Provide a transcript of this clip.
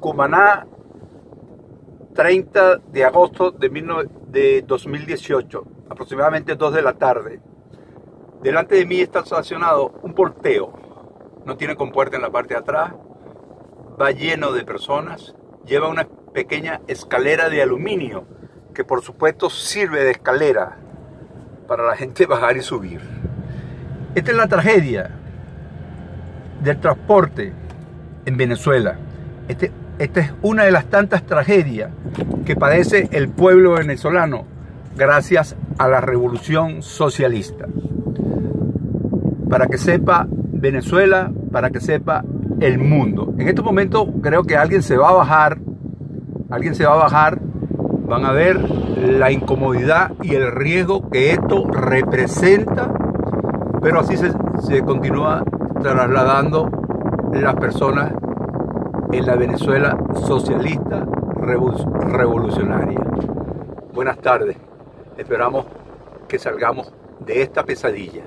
Cumaná, 30 de agosto de, 2018, aproximadamente 2 de la tarde. Delante de mí está estacionado un porteo. No tiene compuerta en la parte de atrás. Va lleno de personas. Lleva una pequeña escalera de aluminio que por supuesto sirve de escalera para la gente bajar y subir. Esta es la tragedia del transporte en Venezuela. Este, esta es una de las tantas tragedias que padece el pueblo venezolano gracias a la revolución socialista. Para que sepa Venezuela, para que sepa el mundo. En estos momentos creo que alguien se va a bajar, alguien se va a bajar, van a ver la incomodidad y el riesgo que esto representa, pero así se, se continúa trasladando las personas en la Venezuela socialista revolucionaria. Buenas tardes, esperamos que salgamos de esta pesadilla.